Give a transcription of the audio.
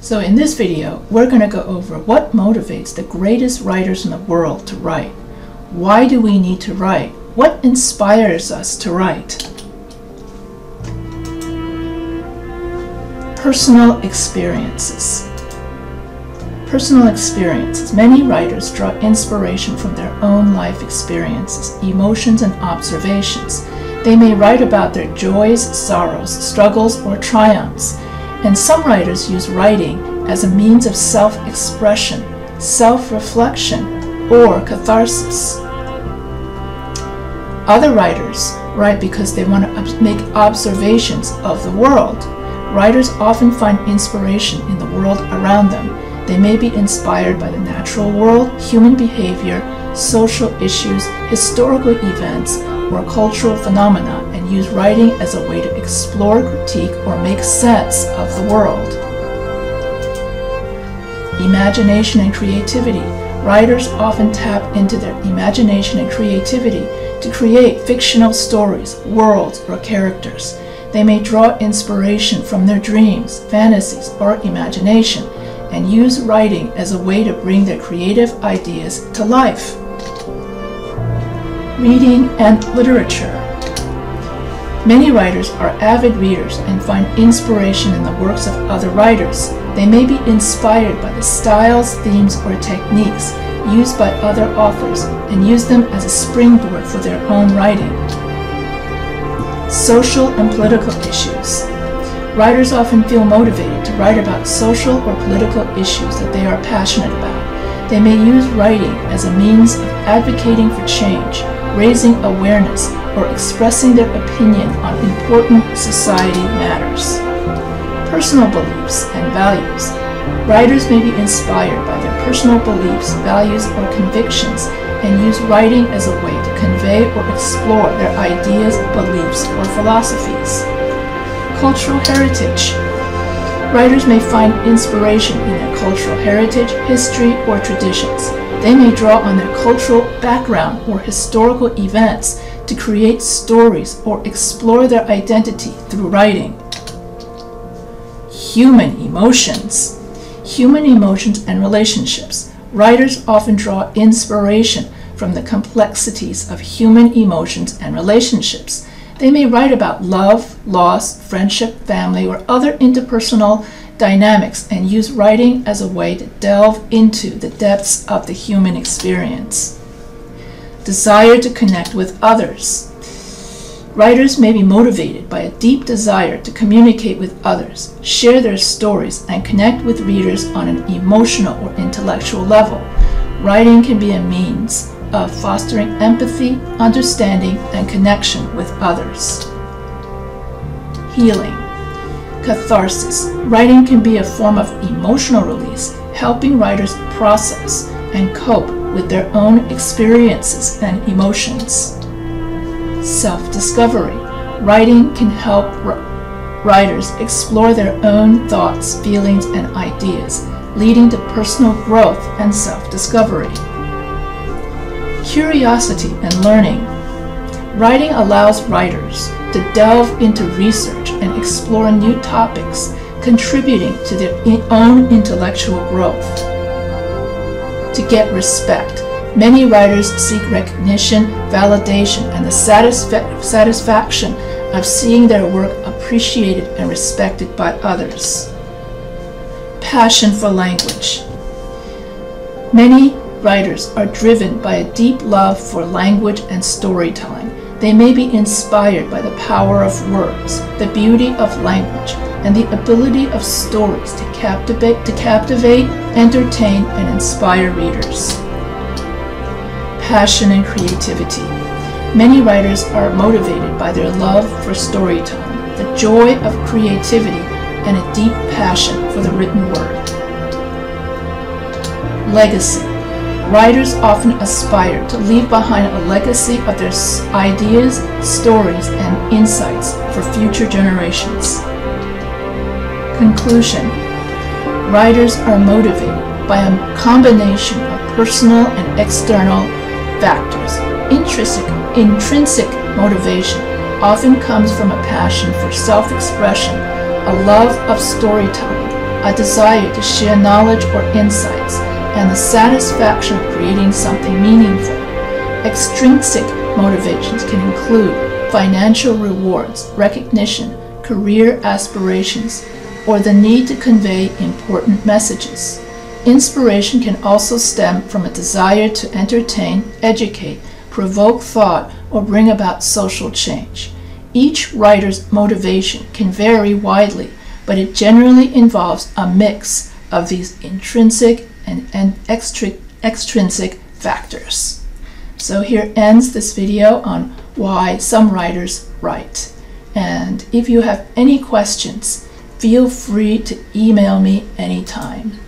So in this video, we're going to go over what motivates the greatest writers in the world to write. Why do we need to write? What inspires us to write? Personal experiences. Personal experiences. Many writers draw inspiration from their own life experiences, emotions, and observations. They may write about their joys, sorrows, struggles, or triumphs. And some writers use writing as a means of self expression, self reflection, or catharsis. Other writers write because they want to make observations of the world. Writers often find inspiration in the world around them they may be inspired by the natural world, human behavior, social issues, historical events, or cultural phenomena use writing as a way to explore, critique, or make sense of the world. Imagination and creativity. Writers often tap into their imagination and creativity to create fictional stories, worlds, or characters. They may draw inspiration from their dreams, fantasies, or imagination and use writing as a way to bring their creative ideas to life. Reading and literature. Many writers are avid readers and find inspiration in the works of other writers. They may be inspired by the styles, themes, or techniques used by other authors and use them as a springboard for their own writing. Social and political issues. Writers often feel motivated to write about social or political issues that they are passionate about. They may use writing as a means of advocating for change, raising awareness, or expressing their opinion on important society matters. Personal beliefs and values. Writers may be inspired by their personal beliefs, values, or convictions and use writing as a way to convey or explore their ideas, beliefs, or philosophies cultural heritage. Writers may find inspiration in their cultural heritage, history, or traditions. They may draw on their cultural background or historical events to create stories or explore their identity through writing. Human emotions. Human emotions and relationships. Writers often draw inspiration from the complexities of human emotions and relationships they may write about love, loss, friendship, family, or other interpersonal dynamics and use writing as a way to delve into the depths of the human experience. Desire to connect with others. Writers may be motivated by a deep desire to communicate with others, share their stories, and connect with readers on an emotional or intellectual level. Writing can be a means of fostering empathy, understanding, and connection with others. Healing. Catharsis. Writing can be a form of emotional release, helping writers process and cope with their own experiences and emotions. Self discovery. Writing can help writers explore their own thoughts, feelings, and ideas, leading to personal growth and self discovery. Curiosity and learning. Writing allows writers to delve into research and explore new topics, contributing to their own intellectual growth. To get respect. Many writers seek recognition, validation, and the satisfa satisfaction of seeing their work appreciated and respected by others. Passion for language. Many writers are driven by a deep love for language and storytelling. They may be inspired by the power of words, the beauty of language, and the ability of stories to captivate, to captivate, entertain, and inspire readers. Passion and creativity. Many writers are motivated by their love for storytelling, the joy of creativity, and a deep passion for the written word. Legacy. Writers often aspire to leave behind a legacy of their ideas, stories, and insights for future generations. Conclusion Writers are motivated by a combination of personal and external factors. Intrinsic, intrinsic motivation often comes from a passion for self expression, a love of storytelling, a desire to share knowledge or insights, and the satisfaction of creating something meaningful. Extrinsic motivations can include financial rewards, recognition, career aspirations, or the need to convey important messages. Inspiration can also stem from a desire to entertain, educate, provoke thought, or bring about social change. Each writer's motivation can vary widely, but it generally involves a mix of these intrinsic and, and extri- extrinsic factors. So here ends this video on why some writers write. And if you have any questions, feel free to email me anytime.